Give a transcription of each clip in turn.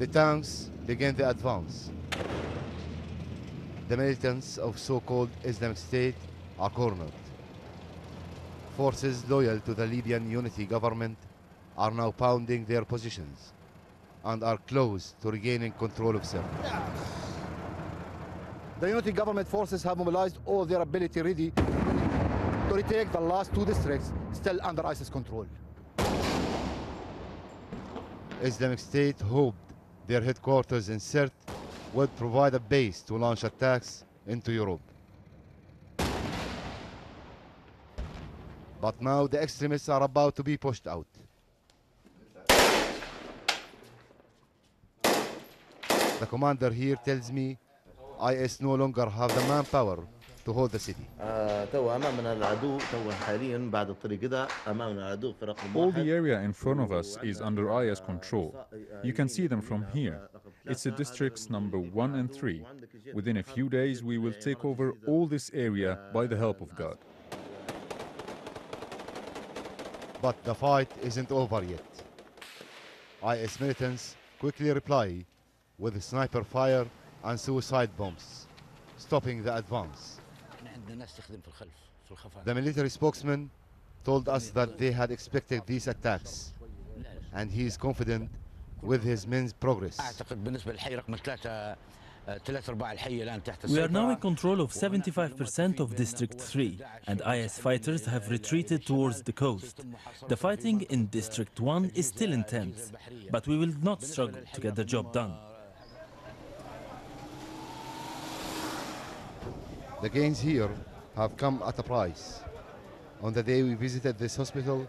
The tanks begin the advance. The militants of so-called Islamic State are cornered. Forces loyal to the Libyan unity government are now pounding their positions and are close to regaining control of Sirte. The unity government forces have mobilized all their ability ready to retake the last two districts still under ISIS control. Islamic State hoped their headquarters in Sirte would provide a base to launch attacks into Europe. But now the extremists are about to be pushed out. The commander here tells me IS no longer have the manpower to hold the city. آه، تو امامنا العدو تو حاليا بعد الطريق ده امامنا العدو في رقم All the واحد. area in front of us is under IS control. You can see them from here. It's the districts number 1 and 3. Within a few days, we will take over all this area by the help of God. But the fight isn't over yet. IS militants quickly reply with sniper fire and suicide bombs, stopping the advance. احنا عندنا ناس تخدم في الخلف في الخفاء The military spokesman told us that they had expected these attacks, and he is confident with his men's progress. اعتقد بالنسبه للحي رقم ثلاثه آه، ثلاث ارباع الحي الان تحت We are now in السيطره control of 75% of District 3, and IS fighters have retreated towards the coast. The fighting in District 1 is still intense, but we will not struggle to get the job done. The gains here have come at a price. On the day we visited this hospital,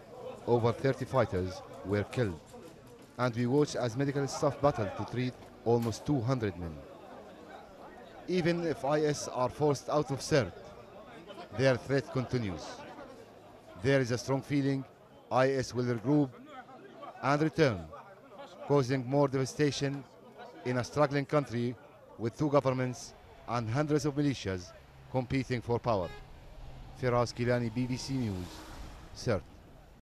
over 30 fighters were killed, and we watched as medical staff battled to treat almost 200 men. Even if IS are forced out of Sirte, their threat continues. There is a strong feeling IS will regroup and return, causing more devastation in a struggling country with two governments and hundreds of militias competing for power. Feras Kilani, BBC News, Sirte.